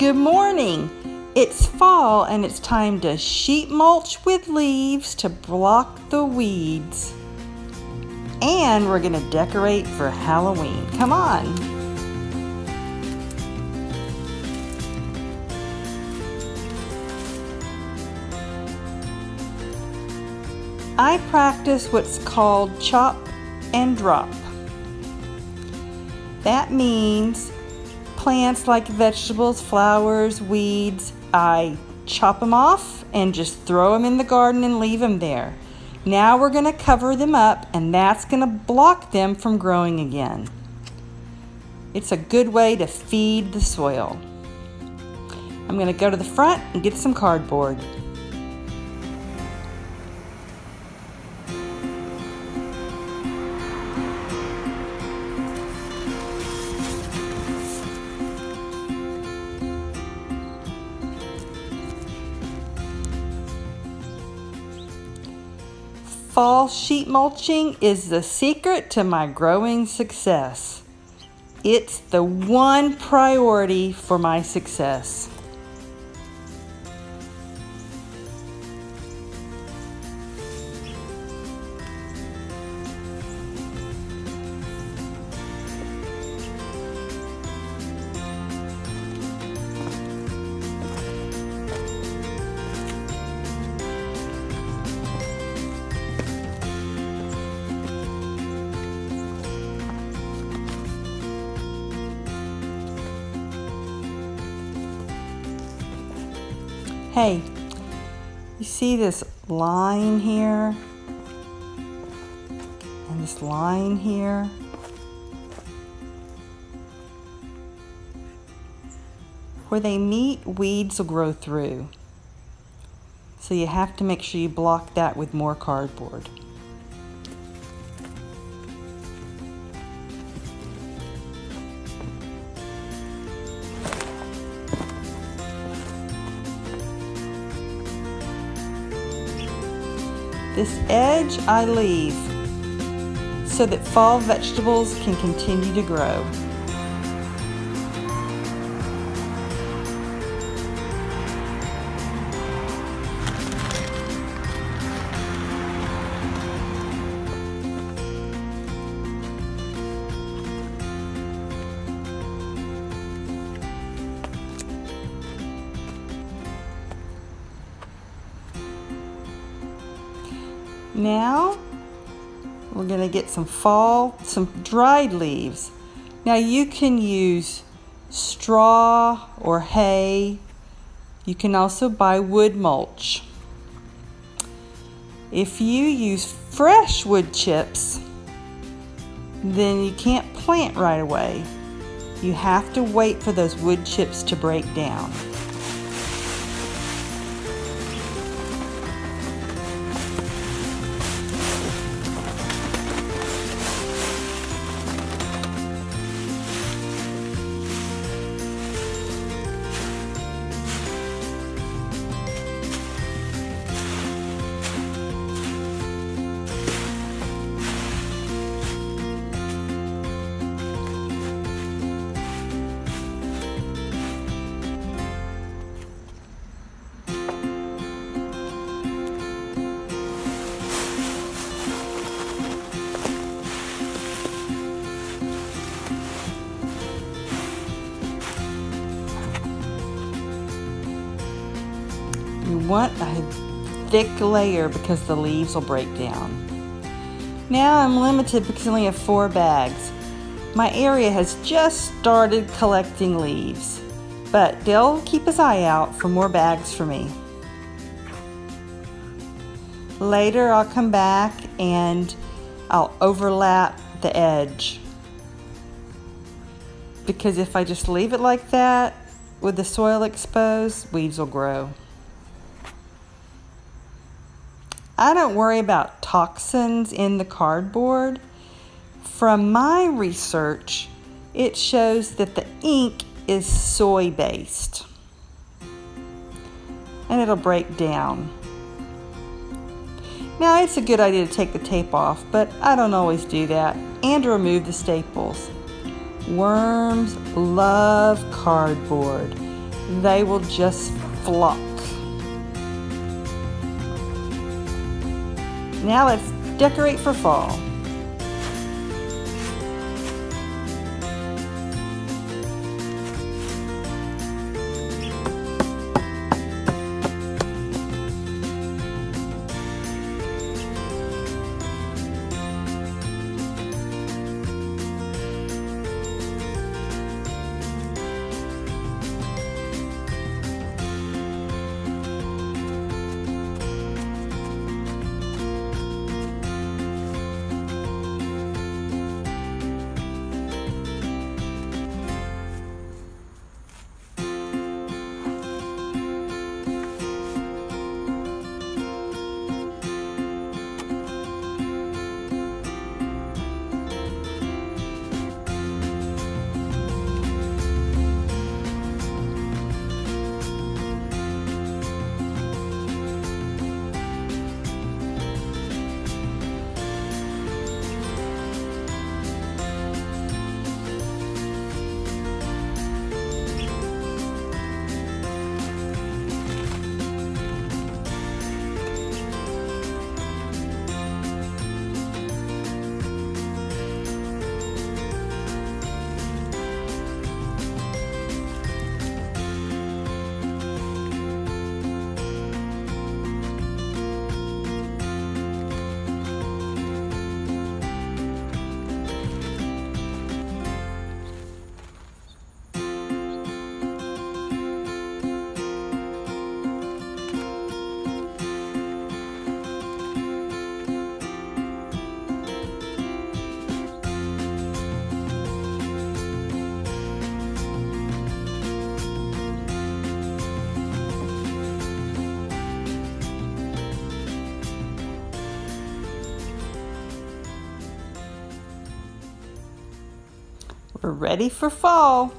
Good morning. It's fall and it's time to sheet mulch with leaves to block the weeds. And we're going to decorate for Halloween. Come on. I practice what's called chop and drop. That means plants like vegetables, flowers, weeds, I chop them off and just throw them in the garden and leave them there. Now we're going to cover them up and that's going to block them from growing again. It's a good way to feed the soil. I'm going to go to the front and get some cardboard. Fall sheet mulching is the secret to my growing success. It's the one priority for my success. Hey, you see this line here? And this line here? Where they meet, weeds will grow through. So you have to make sure you block that with more cardboard. This edge I leave so that fall vegetables can continue to grow. Now we're going to get some fall, some dried leaves. Now you can use straw or hay. You can also buy wood mulch. If you use fresh wood chips, then you can't plant right away. You have to wait for those wood chips to break down. You want a thick layer because the leaves will break down. Now I'm limited because I only have four bags. My area has just started collecting leaves, but Dale will keep his eye out for more bags for me. Later I'll come back and I'll overlap the edge. Because if I just leave it like that with the soil exposed, weeds will grow. I don't worry about toxins in the cardboard. From my research, it shows that the ink is soy based and it'll break down. Now it's a good idea to take the tape off, but I don't always do that and to remove the staples. Worms love cardboard. they will just flock. Now let's decorate for fall. We're ready for fall.